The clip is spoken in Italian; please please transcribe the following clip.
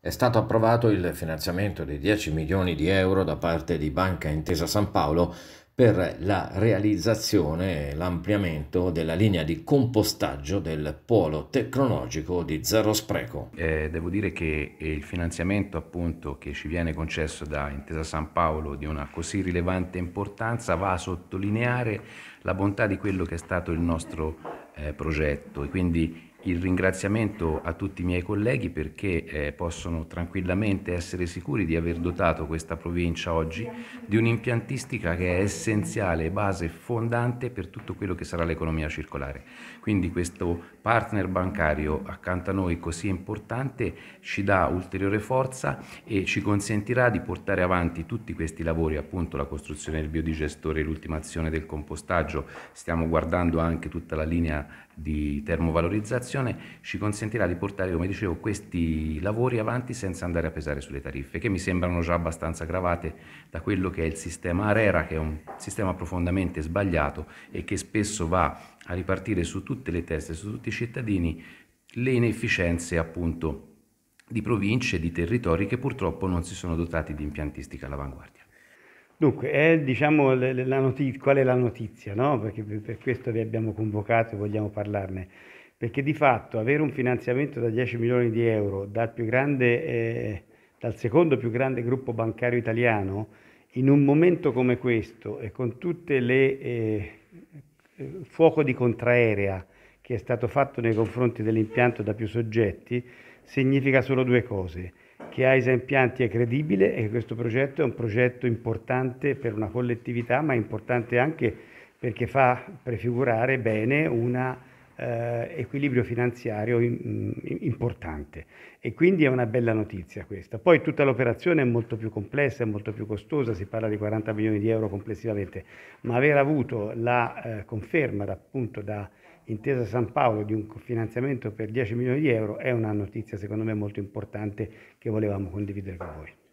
È stato approvato il finanziamento di 10 milioni di euro da parte di Banca Intesa San Paolo per la realizzazione e l'ampliamento della linea di compostaggio del polo tecnologico di Zero Spreco. Eh, devo dire che il finanziamento appunto che ci viene concesso da Intesa San Paolo di una così rilevante importanza va a sottolineare la bontà di quello che è stato il nostro eh, progetto e quindi il ringraziamento a tutti i miei colleghi perché eh, possono tranquillamente essere sicuri di aver dotato questa provincia oggi di un'impiantistica che è essenziale, base fondante per tutto quello che sarà l'economia circolare. Quindi questo partner bancario accanto a noi così importante ci dà ulteriore forza e ci consentirà di portare avanti tutti questi lavori, appunto la costruzione del biodigestore, l'ultimazione del compostaggio, stiamo guardando anche tutta la linea di termovalorizzazione, ci consentirà di portare, come dicevo, questi lavori avanti senza andare a pesare sulle tariffe, che mi sembrano già abbastanza gravate da quello che è il sistema ARERA, che è un sistema profondamente sbagliato e che spesso va a ripartire su tutte le teste, su tutti i cittadini, le inefficienze appunto di province, di territori che purtroppo non si sono dotati di impiantistica all'avanguardia. Dunque, è, diciamo, qual è la notizia? No? Perché per questo vi abbiamo convocato e vogliamo parlarne. Perché di fatto avere un finanziamento da 10 milioni di euro dal, grande, eh, dal secondo più grande gruppo bancario italiano, in un momento come questo e con tutte le eh, fuoco di contraerea che è stato fatto nei confronti dell'impianto da più soggetti, significa solo due cose. Che AISA Impianti è credibile e che questo progetto è un progetto importante per una collettività, ma importante anche perché fa prefigurare bene un eh, equilibrio finanziario in, in, importante e quindi è una bella notizia questa. Poi tutta l'operazione è molto più complessa, è molto più costosa, si parla di 40 milioni di euro complessivamente, ma aver avuto la eh, conferma appunto da Intesa San Paolo di un finanziamento per 10 milioni di euro è una notizia secondo me molto importante che volevamo condividere con voi.